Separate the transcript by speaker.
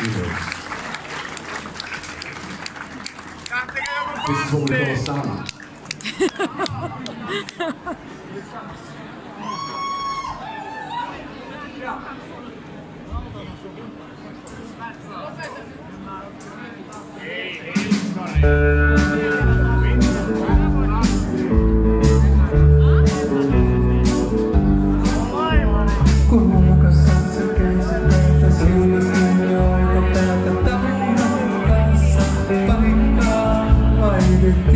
Speaker 1: This is what we call a.
Speaker 2: Hey, hey,